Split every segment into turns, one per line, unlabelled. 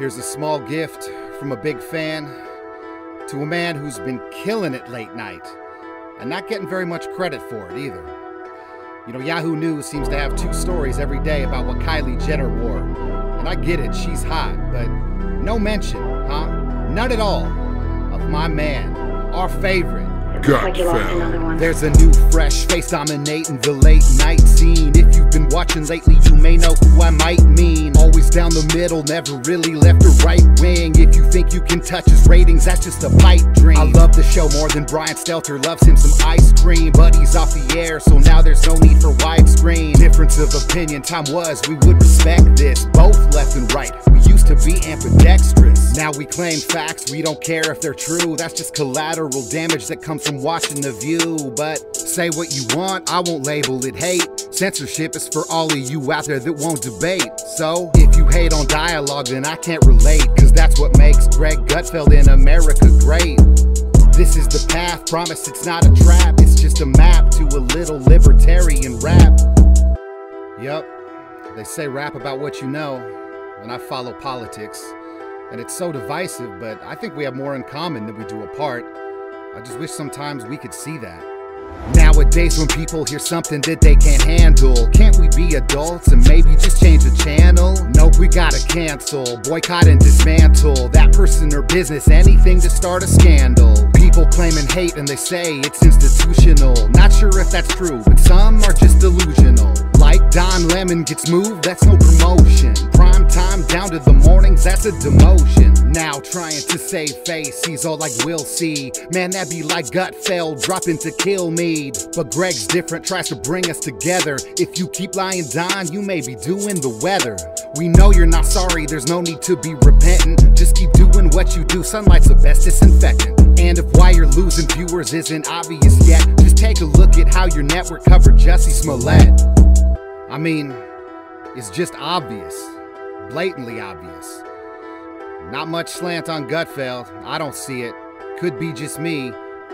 Here's a small gift from a big fan to a man who's been killing it late night and not getting very much credit for it either. You know, Yahoo News seems to have two stories every day about what Kylie Jenner wore. And I get it, she's hot, but no mention, huh? None at all of my man, our favorite,
like you lost another one.
there's a new fresh face dominating the late night scene. If you've been watching lately, you may know who I might mean. Always down the middle, never really left or right wing. If you think you can touch his ratings, that's just a pipe dream. I love the show more than Brian Stelter loves him some ice cream. He's off the air, so now there's no need for widescreen. Difference of opinion, time was we would respect this. Both left and right, we used to be ambidextrous. Now we claim facts, we don't care if they're true. That's just collateral damage that comes from watching the view. But say what you want, I won't label it hate. Censorship is for all of you out there that won't debate. So if you hate on dialogue, then I can't relate. Cause that's what makes Greg Gutfeld in America great. This is the path, promise it's not a trap. It's just a map to a little libertarian rap. Yup, they say rap about what you know, and I follow politics. And it's so divisive, but I think we have more in common than we do apart. I just wish sometimes we could see that. Nowadays, when people hear something that they can't handle, can't we be adults and maybe just change the channel? Nope, we gotta cancel, boycott and dismantle that person or business, anything to start a scandal. People claiming hate and they say it's institutional. Not sure if that's true, but some are just delusional. Like Don Lemon gets moved, that's no promotion. Time down to the mornings, that's a demotion. Now trying to save face, he's all like, we'll see. Man, that'd be like Gutfeld dropping to kill me. But Greg's different, tries to bring us together. If you keep lying, Don, you may be doing the weather. We know you're not sorry, there's no need to be repentant. Just keep doing what you do, sunlight's the best disinfectant. And if why you're losing viewers isn't obvious yet, just take a look at how your network covered Jussie Smollett. I mean, it's just obvious, blatantly obvious. Not much slant on Gutfeld. I don't see it. Could be just me,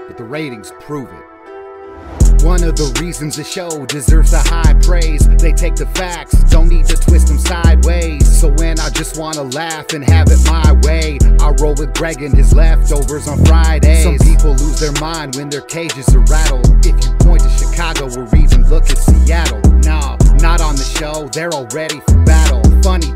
but the ratings prove it. One of the reasons the show deserves the high praise. They take the facts, don't need to twist them sideways. So when I just wanna laugh and have it my way, I roll with Greg and his leftovers on Fridays. Some people lose their mind when their cages are rattled. If you point to Chicago or even look at Seattle, nah, not on the show, they're all ready for battle. Funny,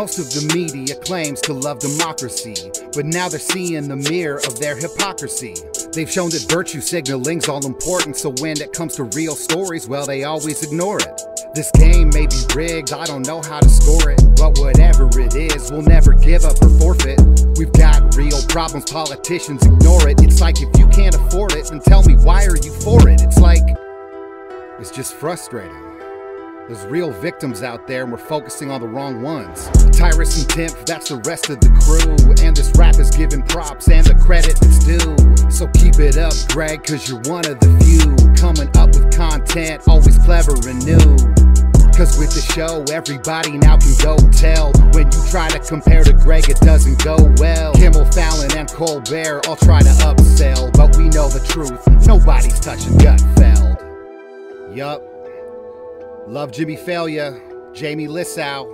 most of the media claims to love democracy, but now they're seeing the mirror of their hypocrisy. They've shown that virtue signaling's all important, so when it comes to real stories, well, they always ignore it. This game may be rigged, I don't know how to score it, but whatever it is, we'll never give up or forfeit. We've got real problems, politicians ignore it. It's like if you can't afford it, then tell me why are you for it? It's like, it's just frustrating. There's real victims out there and we're focusing on the wrong ones. Tyrus and Timpf, that's the rest of the crew. And this rap is giving props and the credit that's due. So keep it up, Greg, cause you're one of the few. Coming up with content, always clever and new. Cause with the show, everybody now can go tell. When you try to compare to Greg, it doesn't go well. Kimmel, Fallon, and Colbert all try to upsell. But we know the truth, nobody's touching Gutfeld. Yup. Love Jimmy Failla, Jamie Lissow,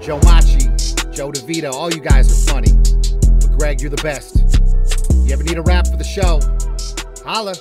Joe Machi, Joe DeVito. All you guys are funny. But Greg, you're the best. You ever need a rap for the show? Holla.